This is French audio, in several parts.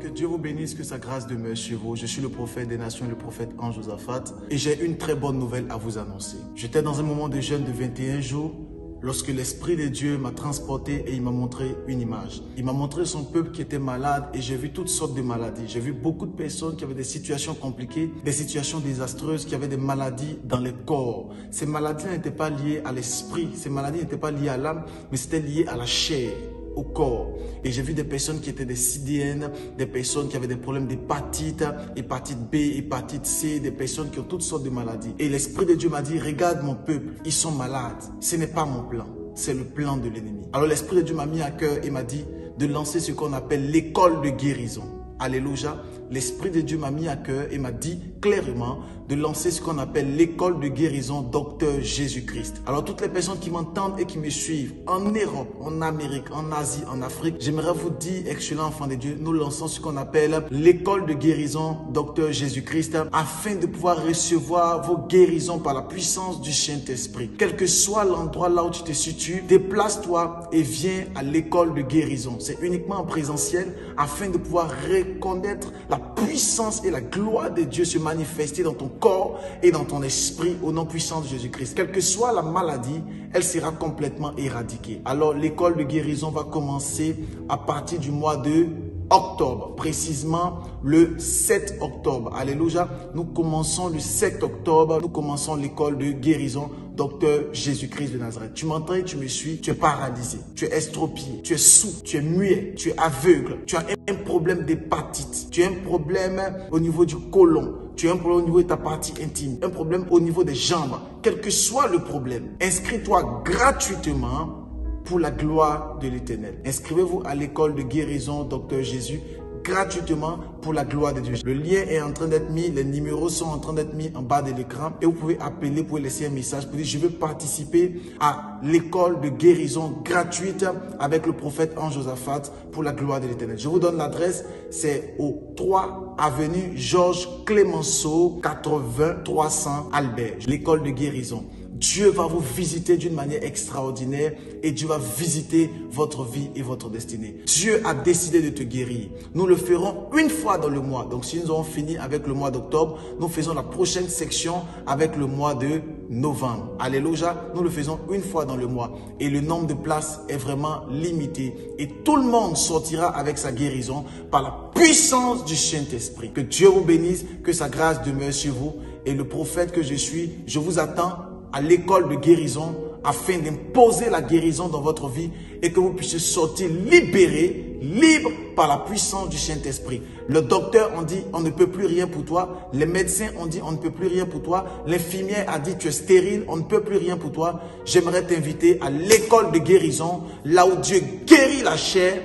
Que Dieu vous bénisse, que sa grâce demeure chez vous. Je suis le prophète des nations, le prophète Ange Josaphat, et j'ai une très bonne nouvelle à vous annoncer. J'étais dans un moment de jeûne de 21 jours lorsque l'Esprit de Dieu m'a transporté et il m'a montré une image. Il m'a montré son peuple qui était malade et j'ai vu toutes sortes de maladies. J'ai vu beaucoup de personnes qui avaient des situations compliquées, des situations désastreuses, qui avaient des maladies dans le corps. Ces maladies n'étaient pas liées à l'esprit, ces maladies n'étaient pas liées à l'âme, mais c'était lié à la chair au corps. Et j'ai vu des personnes qui étaient des CDN, des personnes qui avaient des problèmes d'hépatite, hépatite B, hépatite C, des personnes qui ont toutes sortes de maladies. Et l'Esprit de Dieu m'a dit, regarde mon peuple, ils sont malades. Ce n'est pas mon plan, c'est le plan de l'ennemi. Alors l'Esprit de Dieu m'a mis à cœur et m'a dit de lancer ce qu'on appelle l'école de guérison. Alléluia. L'Esprit de Dieu m'a mis à cœur et m'a dit clairement de lancer ce qu'on appelle l'école de guérison Docteur Jésus-Christ. Alors toutes les personnes qui m'entendent et qui me suivent en Europe, en Amérique, en Asie, en Afrique, j'aimerais vous dire, excellent enfant de Dieu, nous lançons ce qu'on appelle l'école de guérison Docteur Jésus-Christ afin de pouvoir recevoir vos guérisons par la puissance du Saint-Esprit. Quel que soit l'endroit là où tu te situes, déplace-toi et viens à l'école de guérison. C'est uniquement en présentiel afin de pouvoir reconnaître la puissance et la gloire de Dieu se manifester dans ton corps et dans ton esprit au nom puissant de Jésus-Christ. Quelle que soit la maladie, elle sera complètement éradiquée. Alors l'école de guérison va commencer à partir du mois de octobre, précisément le 7 octobre. Alléluia. Nous commençons le 7 octobre, nous commençons l'école de guérison. Docteur Jésus-Christ de Nazareth. Tu m'entends, tu me suis, tu es paralysé, tu es estropié, tu es sous, tu es muet, tu es aveugle, tu as un problème d'hépatite, tu as un problème au niveau du côlon, tu as un problème au niveau de ta partie intime, un problème au niveau des jambes, quel que soit le problème, inscris-toi gratuitement pour la gloire de l'éternel. Inscrivez-vous à l'école de guérison Docteur Jésus gratuitement pour la gloire de Dieu. Le lien est en train d'être mis, les numéros sont en train d'être mis en bas de l'écran et vous pouvez appeler pour laisser un message pour dire je veux participer à l'école de guérison gratuite avec le prophète Ange Josaphat pour la gloire de l'éternel. Je vous donne l'adresse, c'est au 3 avenue Georges Clémenceau 80 300 Albert, l'école de guérison. Dieu va vous visiter d'une manière extraordinaire et Dieu va visiter votre vie et votre destinée. Dieu a décidé de te guérir. Nous le ferons une fois dans le mois. Donc si nous avons fini avec le mois d'octobre, nous faisons la prochaine section avec le mois de novembre. Alléluia. Nous le faisons une fois dans le mois. Et le nombre de places est vraiment limité. Et tout le monde sortira avec sa guérison par la puissance du Saint-Esprit. Que Dieu vous bénisse, que sa grâce demeure sur vous. Et le prophète que je suis, je vous attends à l'école de guérison afin d'imposer la guérison dans votre vie et que vous puissiez sortir libéré, libre par la puissance du Saint-Esprit. Le docteur on dit on ne peut plus rien pour toi. Les médecins ont dit on ne peut plus rien pour toi. L'infirmière a dit tu es stérile, on ne peut plus rien pour toi. J'aimerais t'inviter à l'école de guérison, là où Dieu guérit la chair,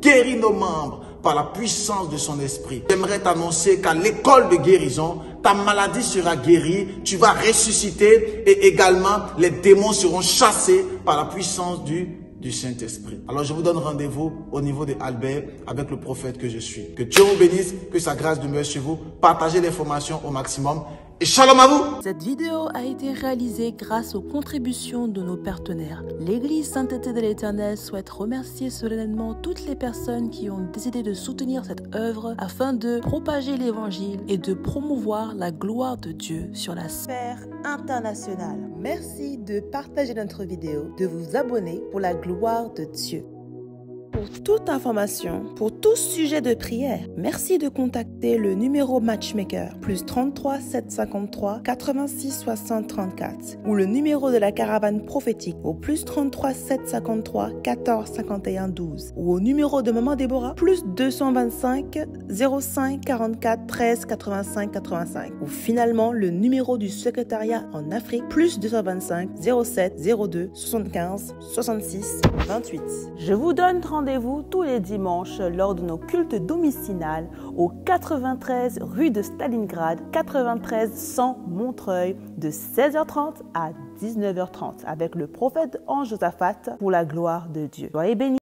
guérit nos membres par la puissance de son esprit. J'aimerais t'annoncer qu'à l'école de guérison, ta maladie sera guérie, tu vas ressusciter et également les démons seront chassés par la puissance du, Saint-Esprit. Alors je vous donne rendez-vous au niveau de Albert avec le prophète que je suis. Que Dieu vous bénisse, que sa grâce demeure sur vous. Partagez l'information au maximum shalom à vous Cette vidéo a été réalisée grâce aux contributions de nos partenaires. L'Église Sainteté de l'Éternel souhaite remercier solennellement toutes les personnes qui ont décidé de soutenir cette œuvre afin de propager l'Évangile et de promouvoir la gloire de Dieu sur la sphère internationale. Merci de partager notre vidéo, de vous abonner pour la gloire de Dieu. Pour toute information, pour tout sujet de prière, merci de contacter le numéro Matchmaker plus 33 753 86 60 34 ou le numéro de la caravane prophétique au plus 33 753 14 51 12 ou au numéro de Maman Déborah plus 225 05 44 13 85 85 ou finalement le numéro du secrétariat en Afrique plus 225 07 02 75 66 28. Je vous donne rendez-vous tous les dimanches lors de nos cultes domiciliales au 93 rue de Stalingrad, 93 100 Montreuil, de 16h30 à 19h30 avec le prophète Ange Josaphat pour la gloire de Dieu. Soyez bénis.